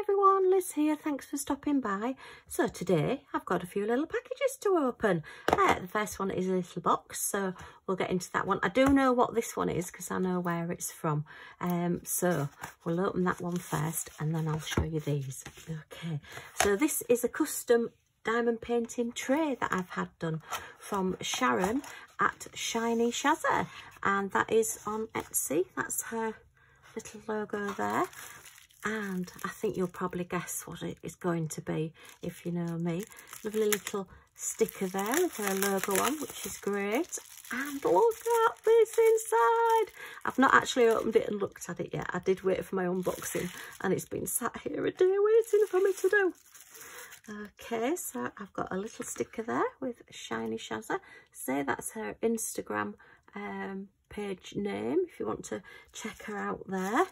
Everyone, Liz here. Thanks for stopping by. So today I've got a few little packages to open. Uh, the first one is a little box, so we'll get into that one. I do know what this one is because I know where it's from. Um, so we'll open that one first and then I'll show you these. Okay, so this is a custom diamond painting tray that I've had done from Sharon at Shiny Shazza and that is on Etsy. That's her little logo there and I think you'll probably guess what it is going to be if you know me. Lovely little sticker there with her logo on, which is great. And look at this inside. I've not actually opened it and looked at it yet. I did wait for my unboxing and it's been sat here a day waiting for me to do. Okay, so I've got a little sticker there with Shiny Shazza. Say that's her Instagram um, page name if you want to check her out there.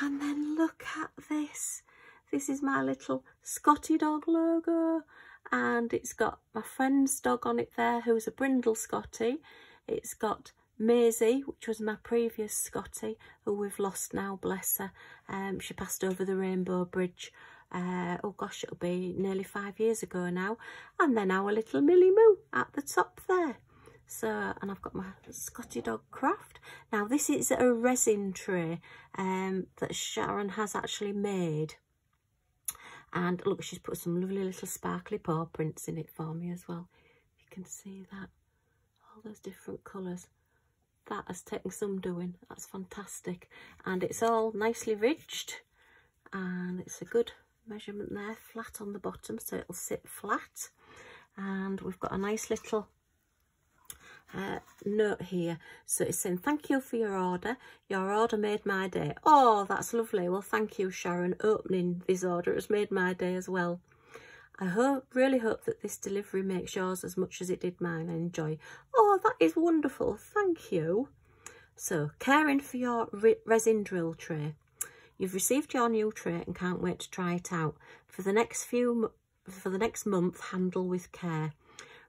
And then look at this. This is my little Scotty dog logo. And it's got my friend's dog on it there, who's a Brindle Scotty. It's got Maisie, which was my previous Scotty, who we've lost now, bless her. Um, she passed over the Rainbow Bridge. Uh, oh gosh, it'll be nearly five years ago now. And then our little Millie Moo at the top there. So, and I've got my Scottie Dog Craft. Now, this is a resin tray um, that Sharon has actually made. And look, she's put some lovely little sparkly paw prints in it for me as well. You can see that. All those different colours. That has taken some doing. That's fantastic. And it's all nicely ridged. And it's a good measurement there, flat on the bottom, so it'll sit flat. And we've got a nice little uh, note here. So it's saying, thank you for your order. Your order made my day. Oh, that's lovely. Well, thank you, Sharon. Opening this order has made my day as well. I hope, really hope that this delivery makes yours as much as it did mine. I enjoy. Oh, that is wonderful. Thank you. So, caring for your re resin drill tray. You've received your new tray and can't wait to try it out. For the next few, for the next month, handle with care.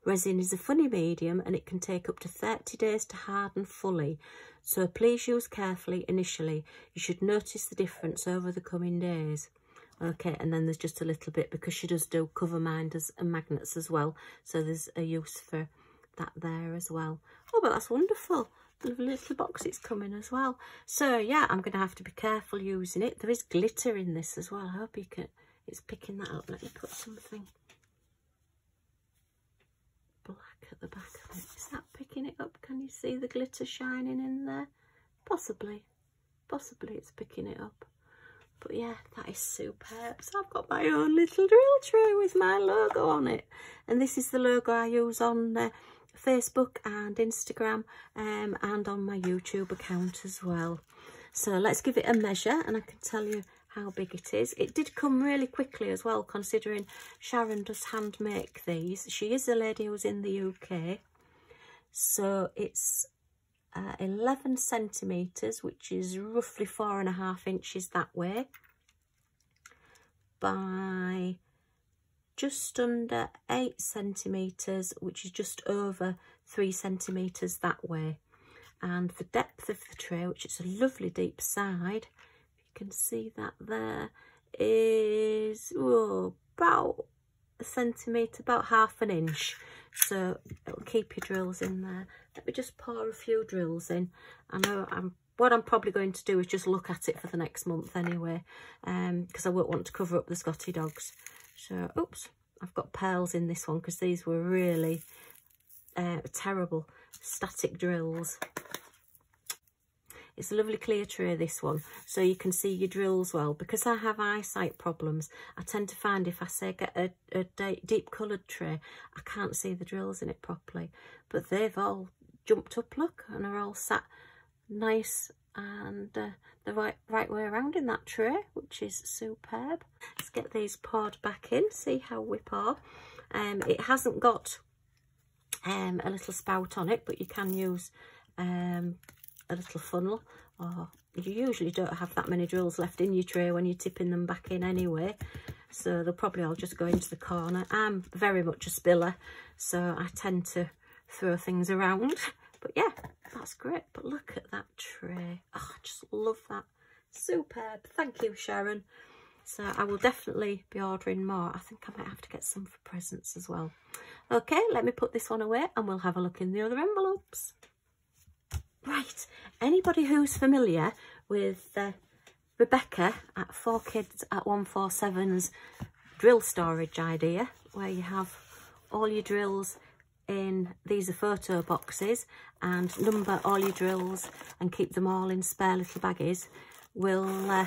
Resin is a funny medium and it can take up to 30 days to harden fully, so please use carefully initially. You should notice the difference over the coming days. Okay, and then there's just a little bit because she does do cover minders and magnets as well, so there's a use for that there as well. Oh, but that's wonderful. The little box it's coming as well. So, yeah, I'm going to have to be careful using it. There is glitter in this as well. I hope you can, it's picking that up. Let me put something at the back of it. Is that picking it up? Can you see the glitter shining in there? Possibly. Possibly it's picking it up. But yeah, that is superb. So I've got my own little drill tray with my logo on it. And this is the logo I use on uh, Facebook and Instagram um, and on my YouTube account as well. So let's give it a measure and I can tell you how big it is. It did come really quickly as well, considering Sharon does hand make these. She is a lady who's in the UK. So it's uh, 11 centimetres, which is roughly four and a half inches that way, by just under 8 centimetres, which is just over 3 centimetres that way. And the depth of the tray, which is a lovely deep side, can see that there is oh, about a centimetre, about half an inch. So it'll keep your drills in there. Let me just pour a few drills in. I know I'm what I'm probably going to do is just look at it for the next month anyway, because um, I won't want to cover up the Scotty dogs. So, oops, I've got pearls in this one because these were really uh, terrible static drills. It's a lovely clear tray, this one, so you can see your drills well. Because I have eyesight problems, I tend to find if I say get a, a deep coloured tray, I can't see the drills in it properly. But they've all jumped up, look, and are all sat nice and uh, the right right way around in that tray, which is superb. Let's get these poured back in, see how we pour. Um, it hasn't got um, a little spout on it, but you can use um, a little funnel. Or you usually don't have that many drills left in your tray when you're tipping them back in anyway. So they'll probably all just go into the corner. I'm very much a spiller so i tend to throw things around. But yeah that's great. But look at that tray. Oh, i just love that. Superb. Thank you sharon. So I will definitely be ordering more. I think I might have to get some for presents as well. Okay, let me put this one away and we'll have a look in the other envelopes. Right, anybody who's familiar with uh, Rebecca at 4 Kids at 147's drill storage idea, where you have all your drills in, these are photo boxes, and number all your drills and keep them all in spare little baggies, will uh,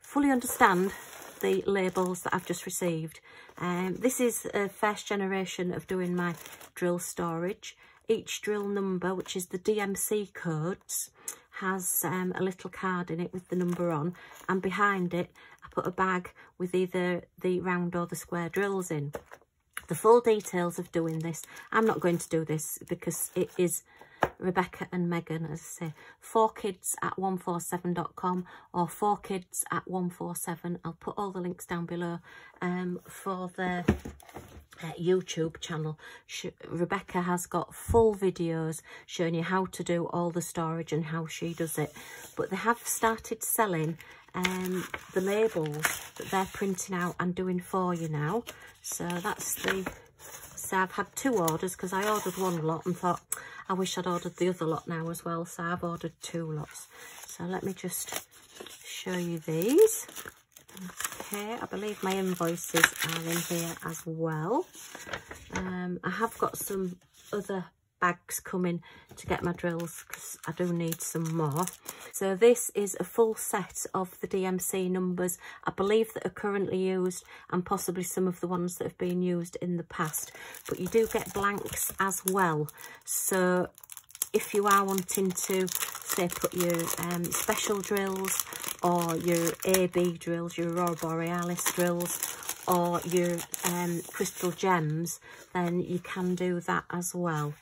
fully understand the labels that I've just received. Um, this is a first generation of doing my drill storage. Each drill number, which is the DMC codes, has um, a little card in it with the number on and behind it I put a bag with either the round or the square drills in. The full details of doing this, I'm not going to do this because it is Rebecca and Megan, as I say, 4kids at 147.com or 4kids at 147. I'll put all the links down below um, for the uh, YouTube channel. She, Rebecca has got full videos showing you how to do all the storage and how she does it. But they have started selling um, the labels that they're printing out and doing for you now. So that's the... So I've had two orders because I ordered one lot and thought I wish I'd ordered the other lot now as well. So I've ordered two lots. So let me just show you these. Okay, I believe my invoices are in here as well. Um, I have got some other bags coming to get my drills because I do need some more. So this is a full set of the DMC numbers I believe that are currently used and possibly some of the ones that have been used in the past. But you do get blanks as well. So if you are wanting to say put your um, special drills or your AB drills, your Aurora Borealis drills or your um, crystal gems, then you can do that as well.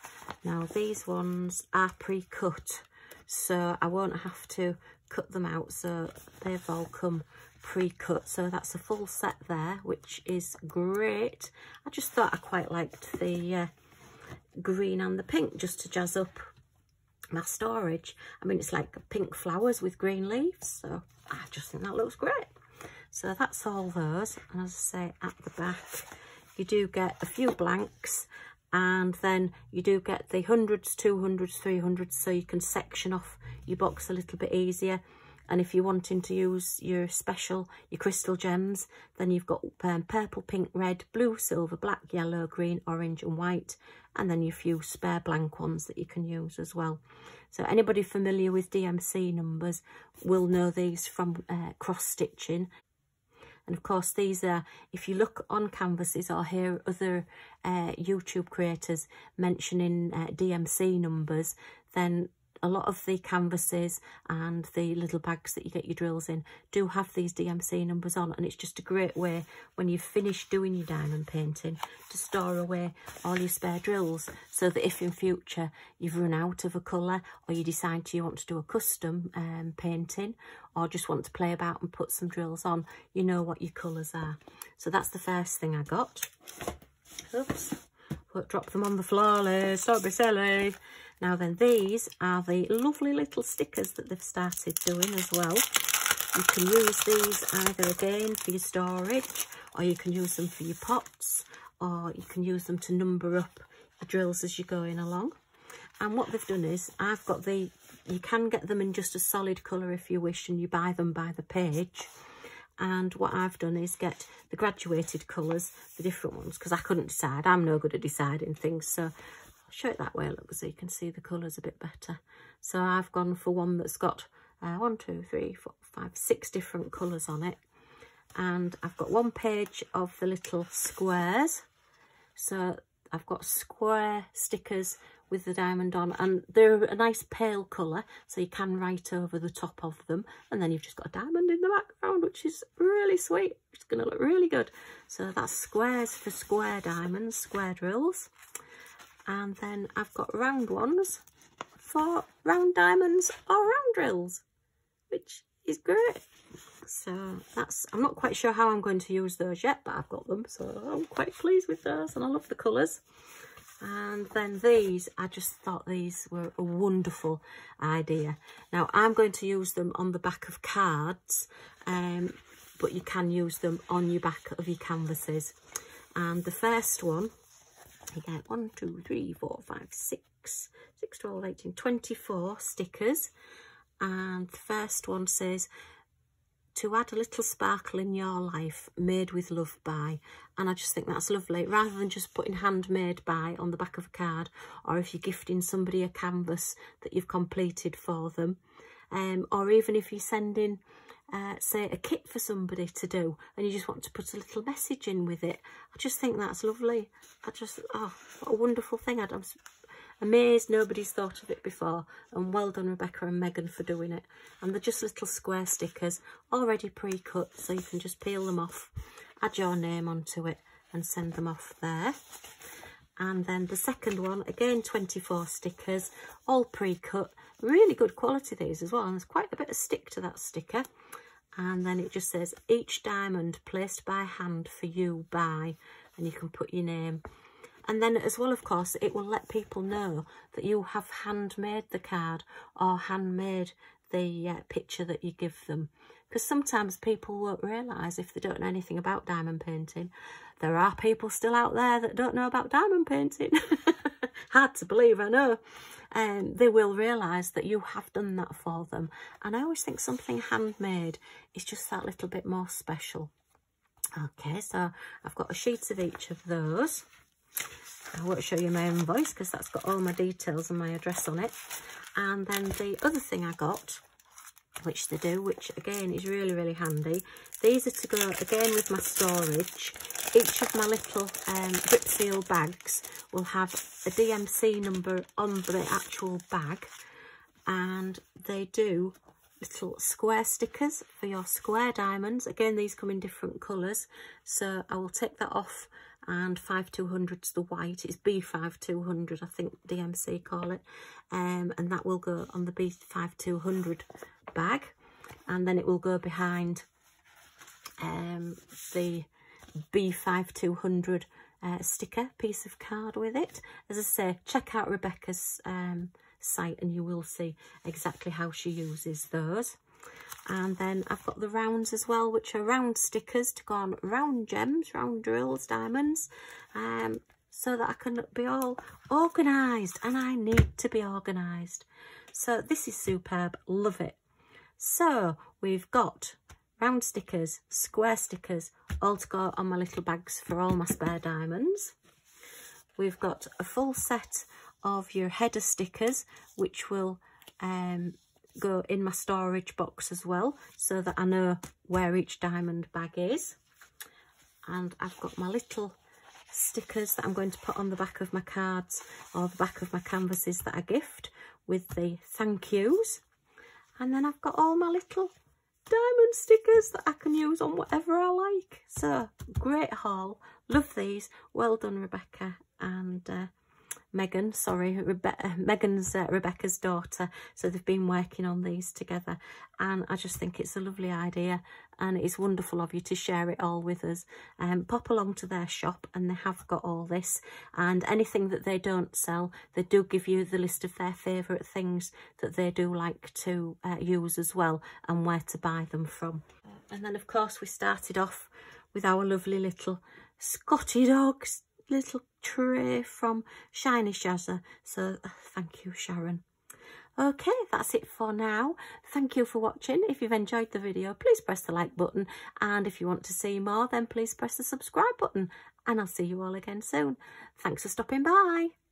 Now these ones are pre-cut, so I won't have to cut them out, so they've all come pre-cut. So that's a full set there, which is great. I just thought I quite liked the uh, green and the pink just to jazz up my storage. I mean, it's like pink flowers with green leaves, so I just think that looks great. So that's all those. And as I say, at the back, you do get a few blanks and then you do get the hundreds, 200s, 300s, so you can section off your box a little bit easier. And if you're wanting to use your special, your crystal gems, then you've got um, purple, pink, red, blue, silver, black, yellow, green, orange and white. And then your few spare blank ones that you can use as well. So anybody familiar with DMC numbers will know these from uh, cross-stitching. And of course, these are, if you look on canvases or hear other uh, YouTube creators mentioning uh, DMC numbers, then a lot of the canvases and the little bags that you get your drills in do have these DMC numbers on and it's just a great way when you've finished doing your diamond painting to store away all your spare drills so that if in future you've run out of a colour or you decide you want to do a custom um, painting or just want to play about and put some drills on, you know what your colours are. So that's the first thing I got. Oops, drop them on the floor, Liz, be silly. Now then, these are the lovely little stickers that they've started doing as well. You can use these either again for your storage, or you can use them for your pots, or you can use them to number up your drills as you're going along. And what they've done is, I've got the, you can get them in just a solid colour if you wish, and you buy them by the page. And what I've done is get the graduated colours, the different ones, because I couldn't decide. I'm no good at deciding things, so show it that way, look, so you can see the colours a bit better. So I've gone for one that's got uh, one, two, three, four, five, six different colours on it. And I've got one page of the little squares. So I've got square stickers with the diamond on and they're a nice pale colour so you can write over the top of them and then you've just got a diamond in the background which is really sweet it's going to look really good so that's squares for square diamonds square drills and then I've got round ones for round diamonds or round drills, which is great. So that's, I'm not quite sure how I'm going to use those yet, but I've got them. So I'm quite pleased with those and I love the colours. And then these, I just thought these were a wonderful idea. Now I'm going to use them on the back of cards. Um, but you can use them on your back of your canvases. And the first one, you get one, two, three, four, five, six, six, 12, 18, 24 stickers. And the first one says, to add a little sparkle in your life, made with love by. And I just think that's lovely. Rather than just putting handmade by on the back of a card, or if you're gifting somebody a canvas that you've completed for them, um, or even if you're sending, uh, say, a kit for somebody to do, and you just want to put a little message in with it. I just think that's lovely. I just, oh, what a wonderful thing. I'm amazed nobody's thought of it before and well done Rebecca and Megan for doing it and they're just little square stickers already pre-cut so you can just peel them off add your name onto it and send them off there and then the second one again 24 stickers all pre-cut. Really good quality these as well and there's quite a bit of stick to that sticker. And then it just says each diamond placed by hand for you by and you can put your name. And then as well, of course, it will let people know that you have handmade the card or handmade the uh, picture that you give them. Because sometimes people won't realise if they don't know anything about diamond painting. There are people still out there that don't know about diamond painting. Hard to believe, I know. Um, they will realise that you have done that for them. And I always think something handmade is just that little bit more special. Okay, so I've got a sheet of each of those. I won't show you my invoice because that's got all my details and my address on it. And then the other thing I got, which they do, which again is really, really handy. These are to go again with my storage. Each of my little um, drip seal bags will have a DMC number on the actual bag. And they do little square stickers for your square diamonds. Again, these come in different colours. So I will take that off and 5200's the white it's b5200 i think dmc call it um, and that will go on the b5200 bag and then it will go behind um, the b5200 uh, sticker piece of card with it. As i say check out rebecca's um, site and you will see exactly how she uses those and then I've got the rounds as well, which are round stickers to go on round gems, round drills, diamonds, um, so that I can be all organised. And I need to be organised. So this is superb. Love it. So we've got round stickers, square stickers, all to go on my little bags for all my spare diamonds. We've got a full set of your header stickers, which will um, go in my storage box as well so that I know where each diamond bag is. And I've got my little stickers that I'm going to put on the back of my cards or the back of my canvases that I gift with the thank yous. And then I've got all my little diamond stickers that I can use on whatever I like. So, great haul. Love these. Well done, Rebecca. And uh, Megan, sorry, Rebe Megan's uh, Rebecca's daughter. So they've been working on these together. And I just think it's a lovely idea. And it's wonderful of you to share it all with us. Um, pop along to their shop and they have got all this. And anything that they don't sell, they do give you the list of their favourite things that they do like to uh, use as well. And where to buy them from. And then, of course, we started off with our lovely little Scotty dogs little tray from Shiny Shazza. So thank you, Sharon. Okay, that's it for now. Thank you for watching. If you've enjoyed the video, please press the like button. And if you want to see more, then please press the subscribe button. And I'll see you all again soon. Thanks for stopping by.